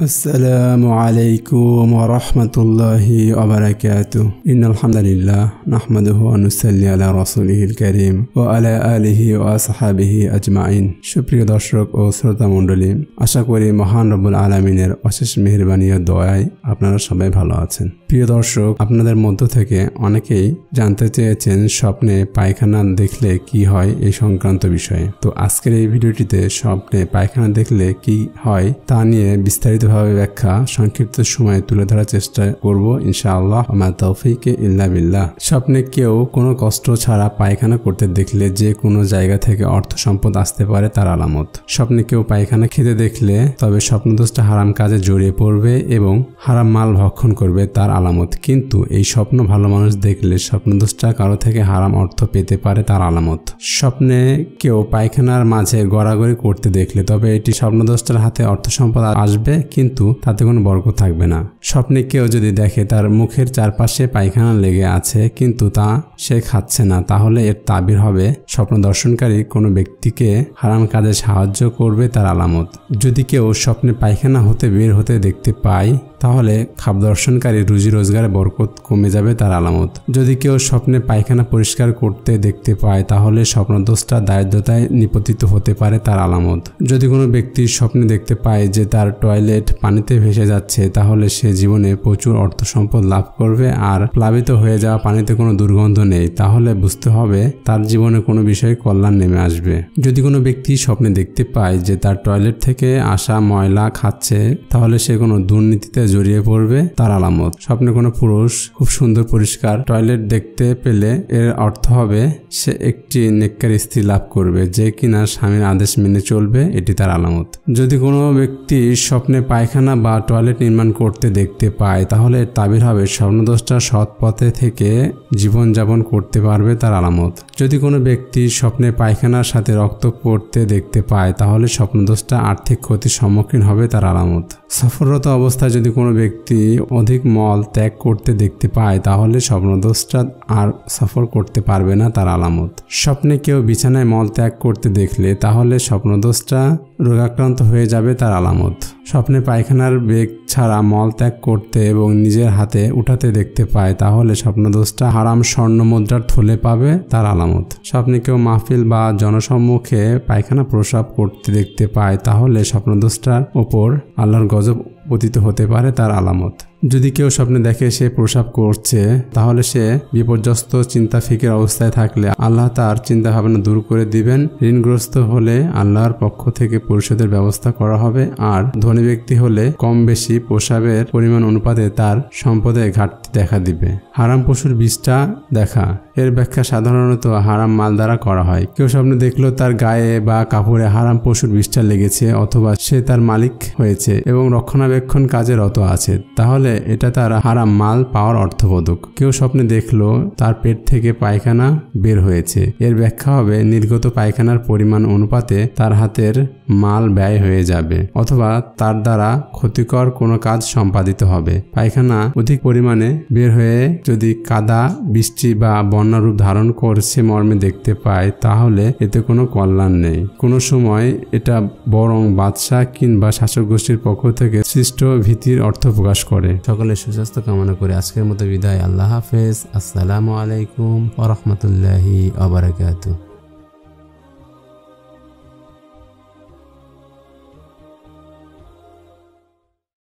আসসালামু আলাইকুম ওরহমতুল্লাহি আবরাকাত ইন আলহামদুলিল্লাহ নাহমাদুহু আনুসাল্লি আলা রসুলিহিল করিম ও আলা আলিহি ও আসহাবিহি আজমাইন। সুপ্রিয় দর্শক ও শ্রোতা মণ্ডলী, আশা করি মহান রব্বুল আলমিনের অশেষ মেহরবানি ও দয়ায় আপনারা সবাই ভালো আছেন। প্রিয় দর্শক, আপনাদের মধ্য থেকে অনেকেই জানতে চেয়েছেন স্বপ্নে পায়খানা দেখলে কি হয় এই সংক্রান্ত বিষয়ে। তো আজকের এই ভিডিওটিতে স্বপ্নে পায়খানা দেখলে কি হয় তা নিয়ে বিস্তারিত বিস্তারিতভাবে ব্যাখ্যা সংক্ষিপ্ত সময়ে তুলে ধরার চেষ্টা করব, ইনশাআল্লাহ আমার তৌফিকে ইল্লা বিল্লাহ। স্বপ্নে কেউ কোনো কষ্ট ছাড়া পায়খানা করতে দেখলে যে কোনো জায়গা থেকে অর্থ সম্পদ আসতে পারে তার আলামত। স্বপ্নে কেউ পায়খানা খেতে দেখলে তবে স্বপ্নদোষটা হারাম কাজে জড়িয়ে পড়বে এবং হারাম মাল ভক্ষণ করবে তার আলামত। কিন্তু এই স্বপ্ন ভালো মানুষ দেখলে স্বপ্নদোষটা কারও থেকে হারাম অর্থ পেতে পারে তার আলামত। স্বপ্নে কেউ পায়খানার মাঝে গড়াগড়ি করতে দেখলে তবে এটি স্বপ্নদোষটার হাতে অর্থ সম্পদ আসবে কিন্তু তাতে কোনো বরকত থাকবে না। স্বপ্নে কেউ যদি দেখে তার মুখের চারপাশে পায়খানা লেগে আছে কিন্তু তা সে খাচ্ছে না, তাহলে এর তাবির হবে। স্বপ্ন দর্শনকারী কোনো ব্যক্তিকে হারাম কাজে সাহায্য করবে তার আলামত। যদি কেউ স্বপ্নে পায়খানা হতে বের হতে দেখতে পায়, তাহলে খাপ দর্শনকারী রুজি রোজগারে বরকত কমে যাবে তার আলামত। যদি কেউ স্বপ্নে পায়খানা পরিষ্কার করতে দেখতে পায়, তাহলে স্বপ্নদোষটা দারিদ্রতায় নিপতিত হতে পারে তার আলামত। যদি কোনো ব্যক্তি স্বপ্নে দেখতে পায় যে তার টয়লেট পানিতে ভেসে যাচ্ছে, তাহলে সে জীবনে প্রচুর অর্থ সম্পদ লাভ করবে আর প্লাবিত হয়ে যাওয়া পানিতে কোনো দুর্গন্ধ নেই, তাহলে বুঝতে হবে তার জীবনে কোনো বিষয়ে কল্যাণ নেমে আসবে। যদি কোনো ব্যক্তি স্বপ্নে দেখতে পায় যে তার টয়লেট থেকে আসা ময়লা খাচ্ছে, তাহলে সে কোনো দুর্নীতিতে জড়িয়ে পড়বে তার আলামত। স্বপ্নে কোনো পুরুষ খুব সুন্দর পরিষ্কার টয়লেট দেখতে পেলে এর অর্থ হবে সে একটি নেককার স্ত্রী লাভ করবে, যে কিনা স্বামীর আদেশ মেনে চলবে, এটি তার আলামত। যদি কোনো ব্যক্তি স্বপ্নে পায়খানা বা টয়লেট নির্মাণ করতে দেখতে পায়, তাহলে তাবির হবে স্বপ্নদোষটা সৎ পথে থেকে জীবনযাপন করতে পারবে তার আলামত। যদি কোনো ব্যক্তি স্বপ্নে পায়খানার সাথে রক্ত পড়তে দেখতে পায়, তাহলে স্বপ্নদোষটা আর্থিক ক্ষতির সম্মুখীন হবে তার আলামত। সফররত অবস্থায় যদি কোনো ব্যক্তি অধিক মল ত্যাগ করতে দেখতে পায়, তাহলে স্বপ্নদোষটা আর সফর করতে পারবে না তার আলামত। স্বপ্নে কেউ বিছানায় মল ত্যাগ করতে দেখলে, তাহলে স্বপ্নদোষটা রোগাক্রান্ত হয়ে যাবে তার আলামত। স্বপ্নে পায়খানার বেগ ছাড়া মল ত্যাগ করতে এবং নিজের হাতে উঠাতে দেখতে পায়, তাহলে স্বপ্নদোষটা হারাম স্বর্ণ মুদ্রার থলে পাবে তার আলামত। স্বপ্নে কেউ মাহফিল বা জনসম্মুখে পায়খানা প্রসাব করতে দেখতে পায়, তাহলে স্বপ্নদোষটার ওপর আল্লাহর গজব পতিত হতে পারে তার আলামত। যদি কেউ স্বপ্নে দেখে সে প্রসাব করছে, তাহলে সে বিপর্যস্ত চিন্তা ফিকের অবস্থায় থাকলে আল্লাহ তার চিন্তা ভাবনা দূর করে দিবেন। ঋণগ্রস্ত হলে আল্লাহর পক্ষ থেকে পরিশোধের ব্যবস্থা করা হবে, আর ধনী ব্যক্তি হলে কম বেশি প্রসাবের পরিমাণ অনুপাতে তার সম্পদে ঘাটতি দেখা দিবে। হারাম পশুর বীজটা দেখা। এর ব্যাখ্যা সাধারণত হারাম মাল দ্বারা করা হয়। কেউ স্বপ্নে দেখল তার গায়ে বা কাপড়ে হারাম পশুর বিষটা লেগেছে, অথবা সে তার মালিক হয়েছে এবং রক্ষণাবেক্ষণ কাজে রত আছে। তাহলে এটা তার হারাম মাল পাওয়ার অর্থবোধক। কেউ স্বপ্নে দেখল, তার পেট থেকে পায়খানা বের হয়েছে। এর ব্যাখ্যা হবে, নির্গত পায়খানার পরিমাণ অনুপাতে তার হাতের মাল ব্যয় হয়ে যাবে, অথবা তার দ্বারা ক্ষতিকর কোনো কাজ সম্পাদিত হবে। পায়খানা অধিক পরিমাণে বের হয়ে যদি কাদা, বৃষ্টি বা বন্যারূপ ধারণ করছে মর্মে দেখতে পায়, তাহলে এতে কোনো কল্যাণ নেই। কোনো সময় এটা বরং বাদশাহ কিংবা শাসক গোষ্ঠীর পক্ষ থেকে সৃষ্ট ভীতির অর্থ প্রকাশ করে। সকলের সুস্বাস্থ্য কামনা করে আজকের মতো বিদায়। আল্লাহ হাফেজ। আসসালামু আলাইকুম ওরহমতুল্লাহি আবরাকাতু